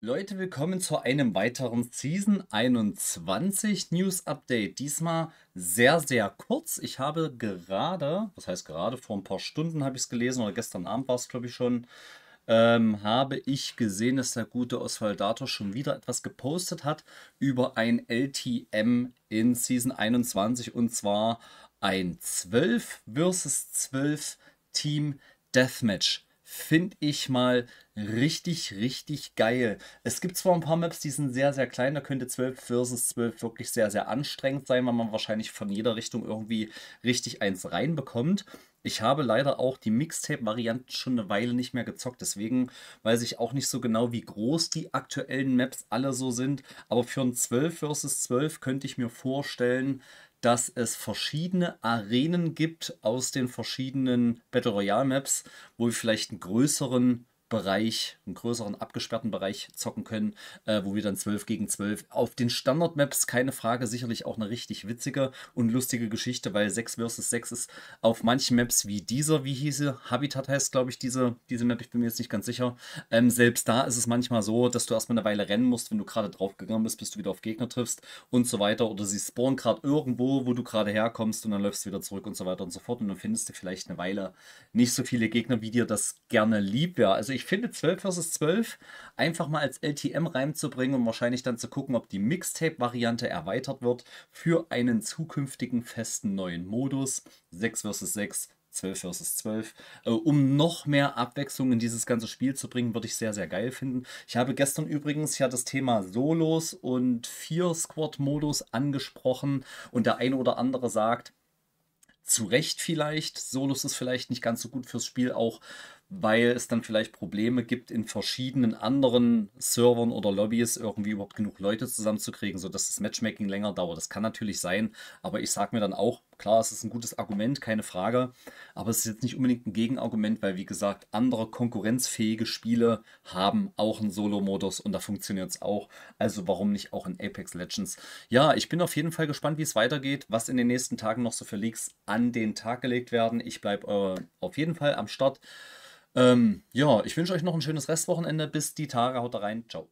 Leute, willkommen zu einem weiteren Season 21 News Update. Diesmal sehr, sehr kurz. Ich habe gerade, was heißt gerade, vor ein paar Stunden habe ich es gelesen oder gestern Abend war es, glaube ich, schon, ähm, habe ich gesehen, dass der gute Osvaldator schon wieder etwas gepostet hat über ein LTM in Season 21 und zwar ein 12 versus 12 Team Deathmatch finde ich mal richtig, richtig geil. Es gibt zwar ein paar Maps, die sind sehr, sehr klein, da könnte 12 versus 12 wirklich sehr, sehr anstrengend sein, weil man wahrscheinlich von jeder Richtung irgendwie richtig eins reinbekommt. Ich habe leider auch die Mixtape-Varianten schon eine Weile nicht mehr gezockt, deswegen weiß ich auch nicht so genau, wie groß die aktuellen Maps alle so sind. Aber für ein 12 versus 12 könnte ich mir vorstellen, dass es verschiedene Arenen gibt aus den verschiedenen Battle Royale Maps, wo wir vielleicht einen größeren Bereich, einen größeren abgesperrten Bereich zocken können, äh, wo wir dann 12 gegen 12 auf den Standard-Maps, keine Frage, sicherlich auch eine richtig witzige und lustige Geschichte, weil 6 versus 6 ist auf manchen Maps wie dieser, wie hieße, Habitat heißt, glaube ich, diese, diese Map, ich bin mir jetzt nicht ganz sicher. Ähm, selbst da ist es manchmal so, dass du erstmal eine Weile rennen musst, wenn du gerade drauf gegangen bist, bis du wieder auf Gegner triffst und so weiter. Oder sie spawnen gerade irgendwo, wo du gerade herkommst und dann läufst du wieder zurück und so weiter und so fort. Und dann findest du vielleicht eine Weile nicht so viele Gegner, wie dir das gerne lieb wäre. Also ich finde 12 vs 12 einfach mal als LTM reinzubringen und wahrscheinlich dann zu gucken, ob die Mixtape-Variante erweitert wird für einen zukünftigen festen neuen Modus. 6 vs 6, 12 vs 12. Äh, um noch mehr Abwechslung in dieses ganze Spiel zu bringen, würde ich sehr, sehr geil finden. Ich habe gestern übrigens ja das Thema Solos und 4-Squad-Modus angesprochen und der eine oder andere sagt, zu Recht vielleicht, Solos ist vielleicht nicht ganz so gut fürs Spiel, auch weil es dann vielleicht Probleme gibt, in verschiedenen anderen Servern oder Lobbys irgendwie überhaupt genug Leute zusammenzukriegen, sodass das Matchmaking länger dauert. Das kann natürlich sein, aber ich sage mir dann auch, klar, es ist ein gutes Argument, keine Frage, aber es ist jetzt nicht unbedingt ein Gegenargument, weil wie gesagt, andere konkurrenzfähige Spiele haben auch einen Solo-Modus und da funktioniert es auch. Also warum nicht auch in Apex Legends? Ja, ich bin auf jeden Fall gespannt, wie es weitergeht, was in den nächsten Tagen noch so für Leaks an den Tag gelegt werden. Ich bleibe äh, auf jeden Fall am Start. Ähm, ja, ich wünsche euch noch ein schönes Restwochenende. Bis die Tage. Haut rein. Ciao.